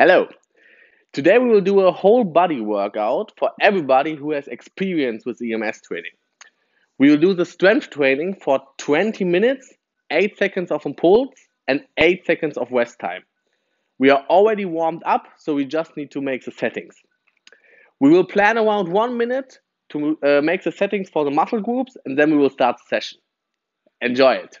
Hello. Today we will do a whole body workout for everybody who has experience with EMS training. We will do the strength training for 20 minutes, 8 seconds of impulse, and 8 seconds of rest time. We are already warmed up, so we just need to make the settings. We will plan around 1 minute to uh, make the settings for the muscle groups, and then we will start the session. Enjoy it.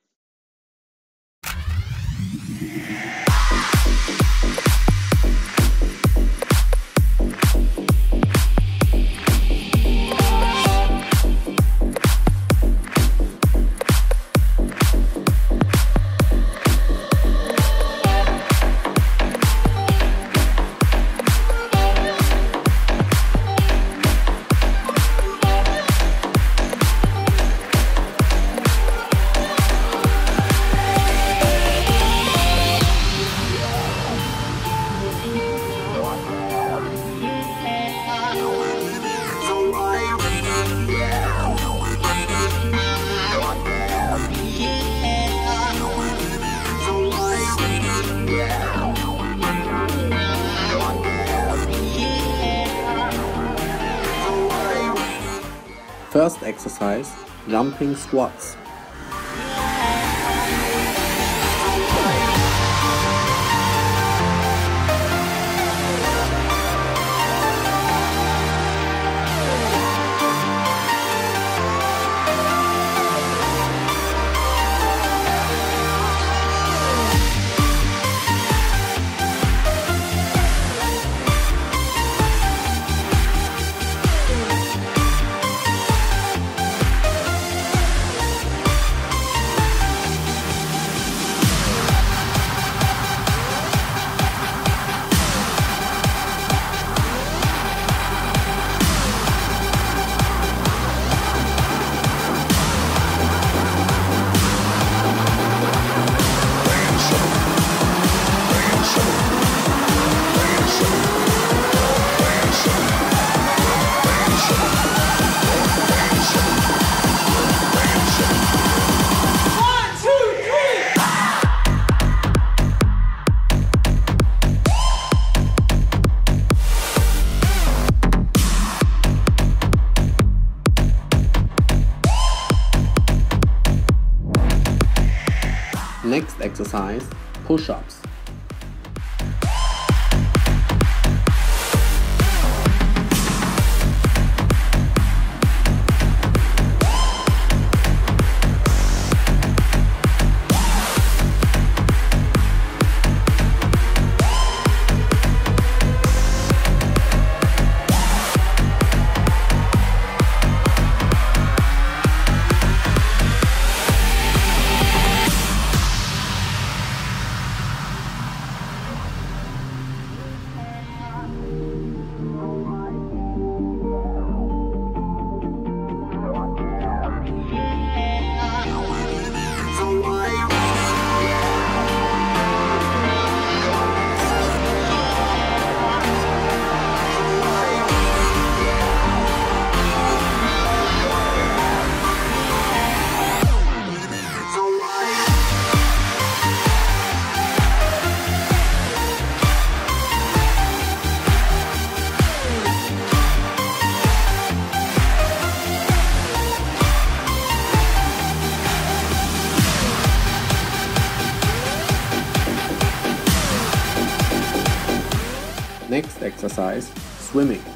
Exercise, jumping squats. Exercise, push-ups. Swimming.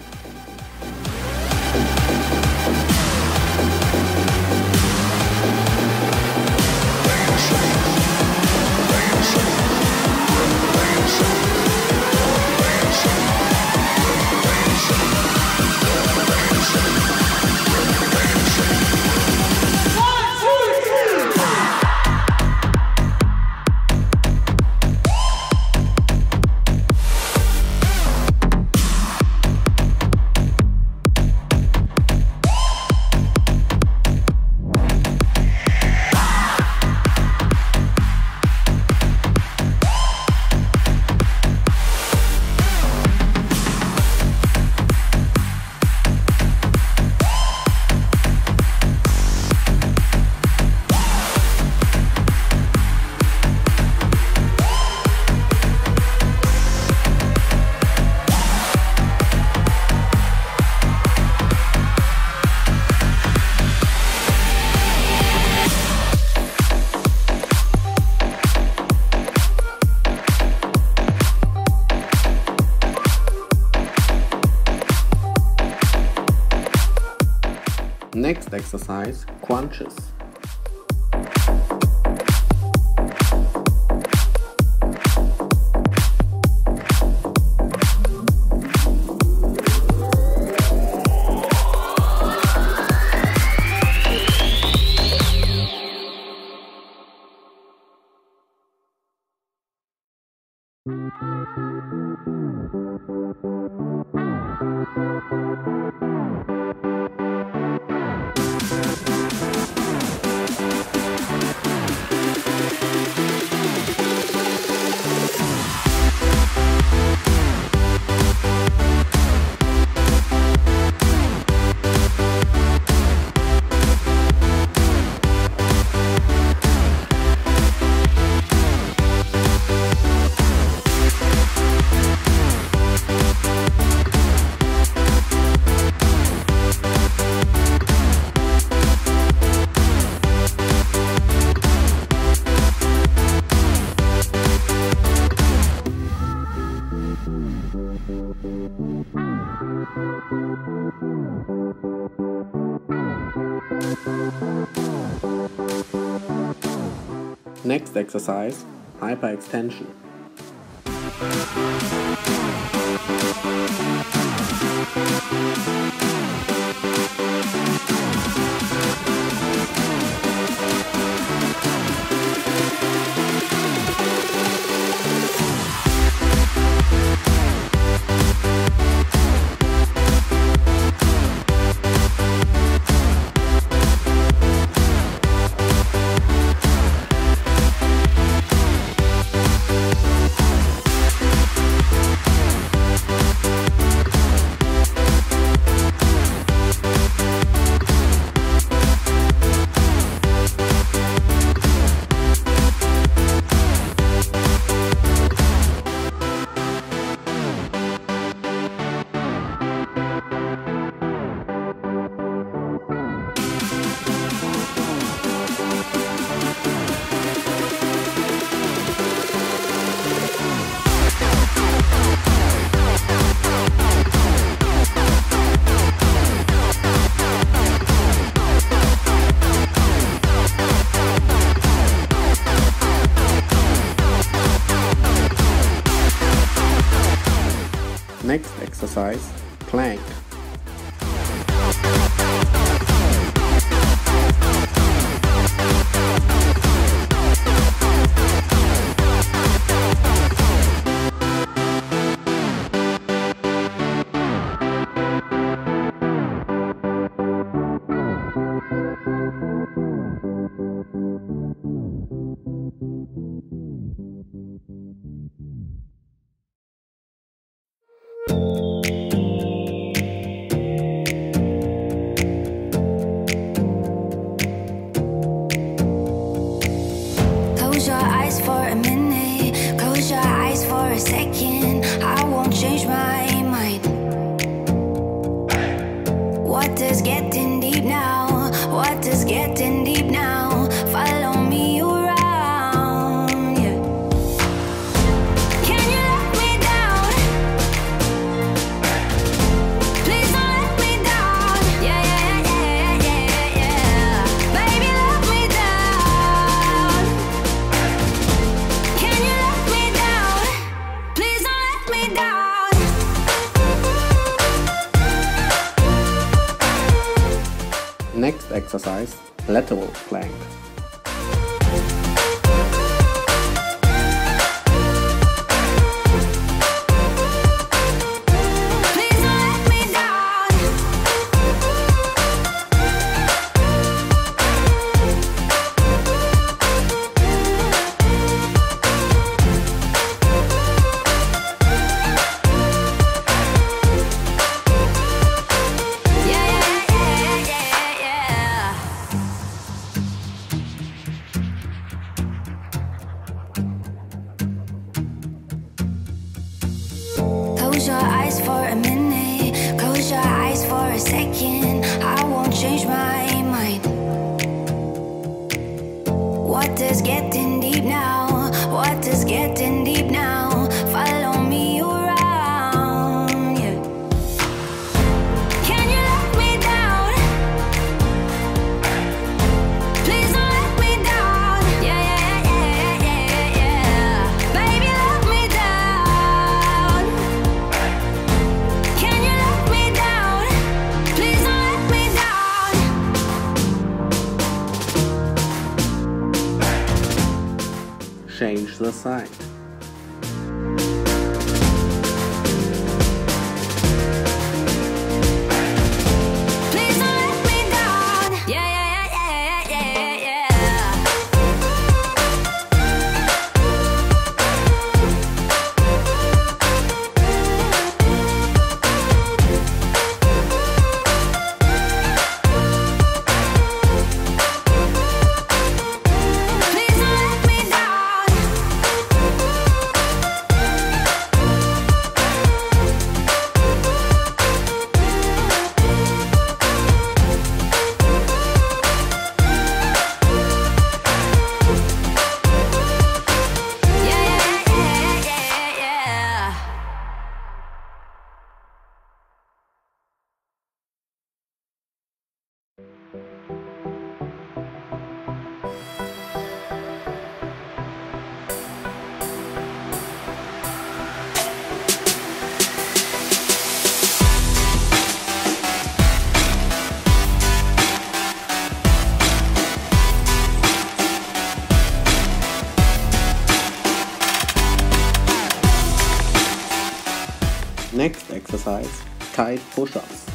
Exercise, crunches. Next exercise, hyperextension. Tight push-ups.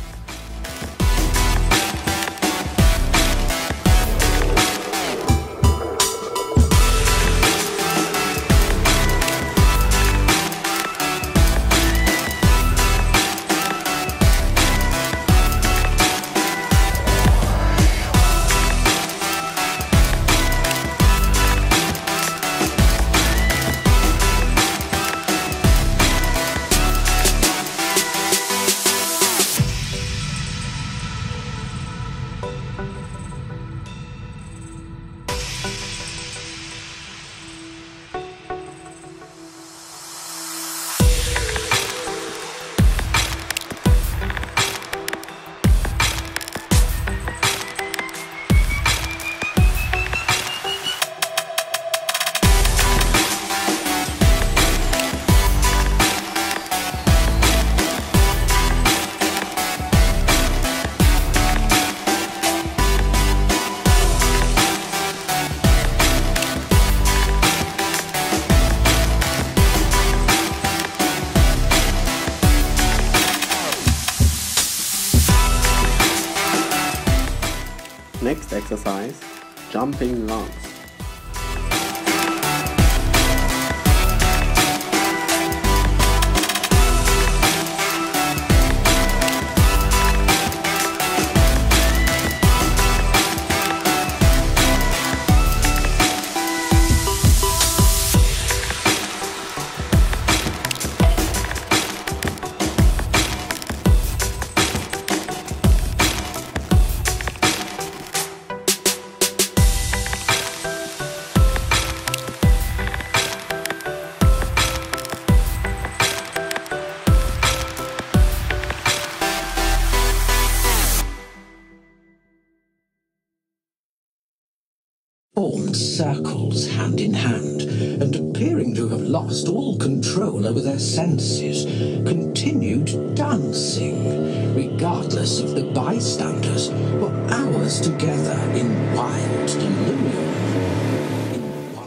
Formed circles hand in hand, and appearing to have lost all control over their senses, continued dancing, regardless of the bystanders, for hours together in wild delirium.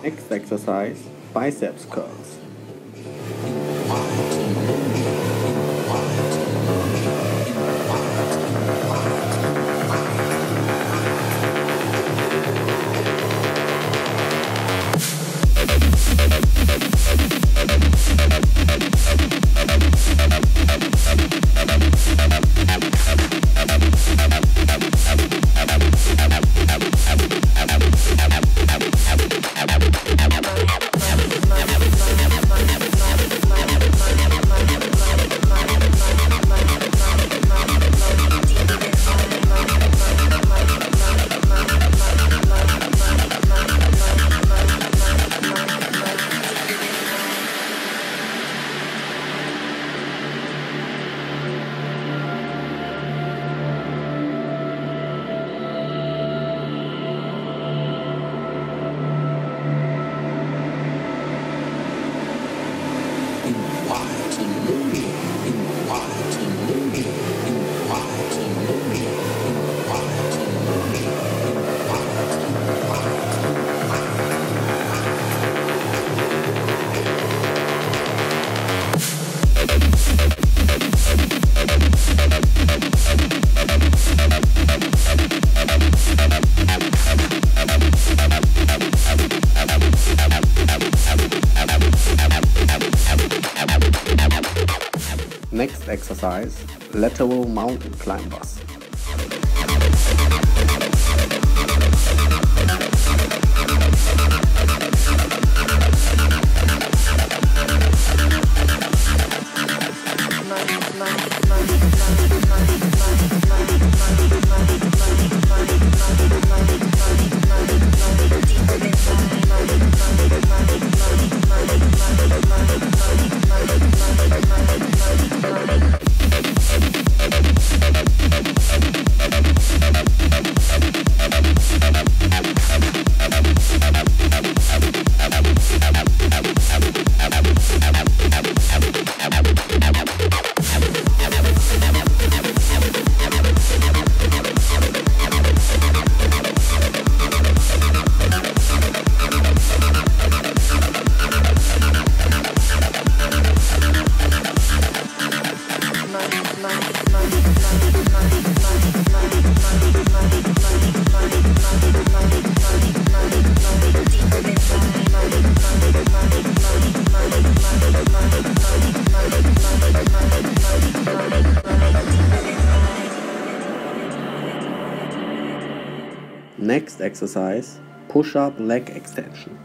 Next exercise, biceps curls. lateral mountain climbers. Next exercise, push-up leg extension.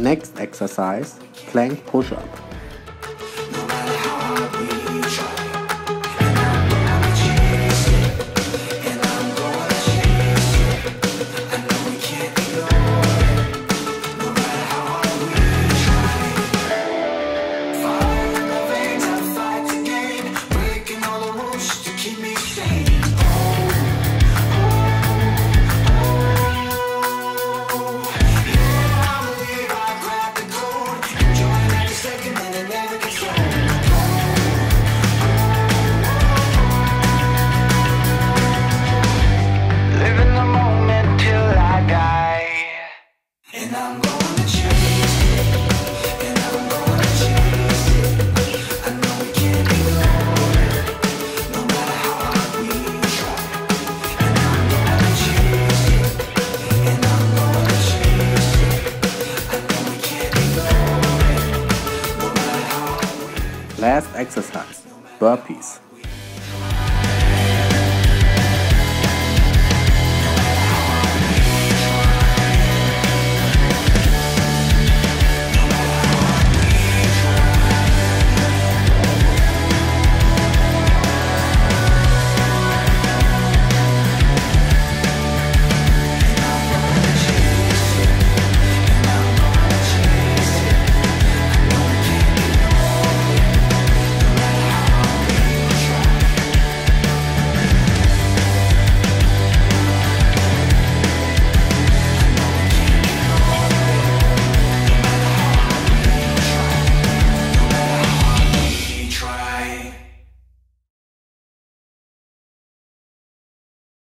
Next exercise, plank push-up.